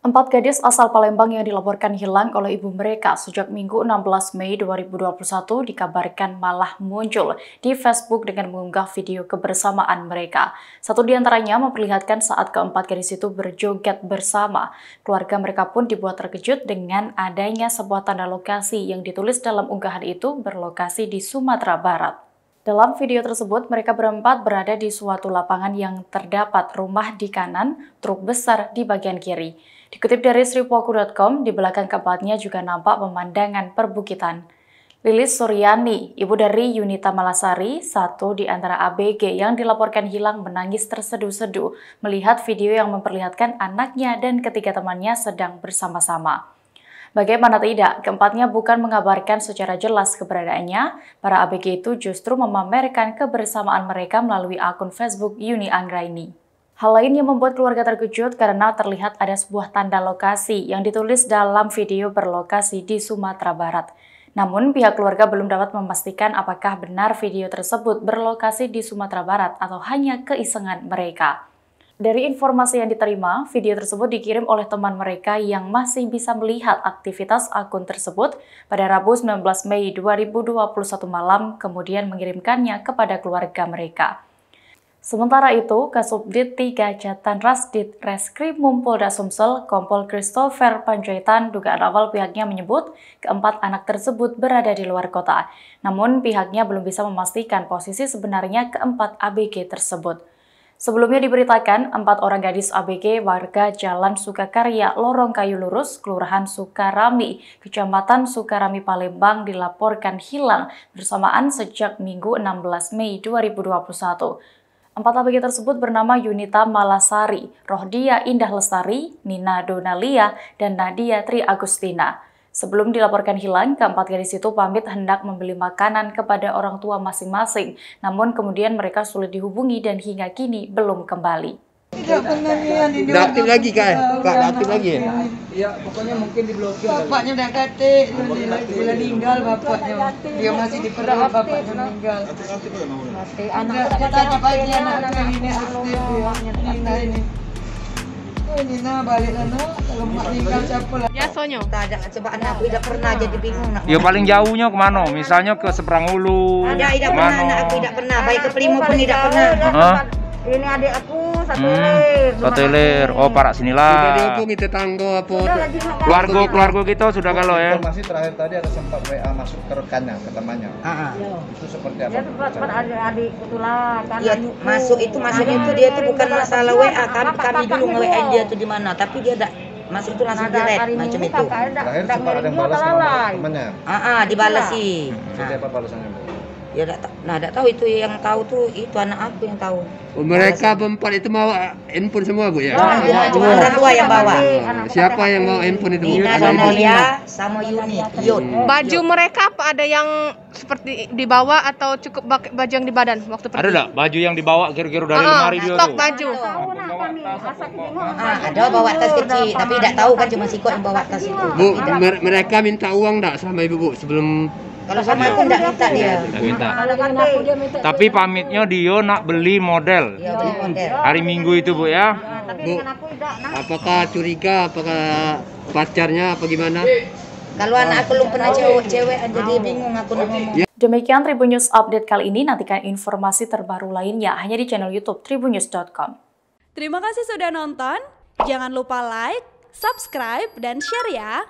Empat gadis asal Palembang yang dilaporkan hilang oleh ibu mereka sejak Minggu 16 Mei 2021 dikabarkan malah muncul di Facebook dengan mengunggah video kebersamaan mereka. Satu di antaranya memperlihatkan saat keempat gadis itu berjoget bersama. Keluarga mereka pun dibuat terkejut dengan adanya sebuah tanda lokasi yang ditulis dalam unggahan itu berlokasi di Sumatera Barat. Dalam video tersebut, mereka berempat berada di suatu lapangan yang terdapat rumah di kanan, truk besar di bagian kiri. Dikutip dari sripoku.com, di belakang keempatnya juga nampak pemandangan perbukitan. Lilis Suryani, ibu dari Yunita Malasari, satu di antara ABG yang dilaporkan hilang menangis terseduh-seduh melihat video yang memperlihatkan anaknya dan ketiga temannya sedang bersama-sama. Bagaimana tidak, keempatnya bukan mengabarkan secara jelas keberadaannya, para ABG itu justru memamerkan kebersamaan mereka melalui akun Facebook Yuni Anggraini. Hal lain yang membuat keluarga terkejut karena terlihat ada sebuah tanda lokasi yang ditulis dalam video berlokasi di Sumatera Barat. Namun, pihak keluarga belum dapat memastikan apakah benar video tersebut berlokasi di Sumatera Barat atau hanya keisengan mereka. Dari informasi yang diterima, video tersebut dikirim oleh teman mereka yang masih bisa melihat aktivitas akun tersebut pada Rabu 19 Mei 2021 malam, kemudian mengirimkannya kepada keluarga mereka. Sementara itu, Kasubdit 3 Jatan Rasdit Reskrim Mumpolda Sumsel, Kompol Christopher Panjaitan, dugaan awal pihaknya menyebut keempat anak tersebut berada di luar kota. Namun pihaknya belum bisa memastikan posisi sebenarnya keempat ABG tersebut. Sebelumnya diberitakan, empat orang gadis ABG warga Jalan Sukakarya, Lorong Kayu Lurus, Kelurahan Sukarami, Kecamatan Sukarami, Palembang dilaporkan hilang bersamaan sejak Minggu 16 Mei 2021. Empat ABG tersebut bernama Yunita Malasari, Rohdia Indah Lestari, Nina Donalia, dan Nadia Tri Agustina. Sebelum dilaporkan hilang, keempat gadis itu pamit hendak membeli makanan kepada orang tua masing-masing, namun kemudian mereka sulit dihubungi dan hingga kini belum kembali. Tidak pernah nian ini. aktif lagi kan? Kak, aktif lagi ya? Iya, pokoknya mungkin diblokir. Bapaknya udah kate, dia dia meninggal bapaknya. Dia masih di perut bapaknya meninggal. Mati anak kita tanya pagi anak ini aktif Nina ini. Oh Nina balik sana, kalau mak meninggal siapa lah? Ya sonyo. Tak ada coba anak aku tidak pernah jadi bingung nak. Ya paling jauhnya ke mana? Misalnya ke seberang ulu. Tidak, tidak pernah anak aku tidak pernah. Baik ke Pelimo pun tidak pernah. Ini adik aku satu Hmm, lir. satu lir. Oh, parak Sudah sinilah. dihubungi tetangga apa? Keluarga keluarga kita sudah kalau ya. Informasi terakhir tadi ada sempat WA masuk ke rekannya, ke temannya. Ah, ah. Itu seperti apa? Dia tempat adik-adik itulah kan. Iya, masuk itu maksudnya itu dia itu bukan masalah WA kami kami dulu nge-WA dia tuh di mana, tapi dia tak masuk itu langsung direct macam itu. Terakhir sempat ada yang balas temannya. Ah, ah dibalas sih. Seperti apa balasannya? Ya tak ta- nah tak tahu itu yang tahu tuh itu anak aku yang tahu. Oh, mereka berempat itu bawa handphone semua bu ya? Cuma cuma, cuma orang tua yang bawa. Oh, Siapa yang bawa handphone itu? Nina sama Yuni. Yun. Baju mereka apa ada yang seperti dibawa atau cukup baju yang di badan waktu pergi? Ada tak baju yang dibawa kira-kira dari Ah, lemari dia stok baju. Ah, ada bawa tas kecil, tapi tidak tahu kan cuma sikot yang bawa tas itu. Bu, Tidak. mer- mereka minta uang tak sama ibu bu sebelum Kalau sama aku tidak minta dia. Tidak minta. Tapi pamitnya dia nak beli model. Ya beli model. Hari Minggu itu bu ya. bu, apakah curiga, apakah pacarnya apa gimana? Kalau anak aku belum pernah cewek-cewek jadi bingung aku nak ngomong. Demikian Tribun News Update kali ini, nantikan informasi terbaru lainnya hanya di channel Youtube tribunnews.com. Terima kasih sudah nonton. Jangan lupa like, subscribe, dan share ya.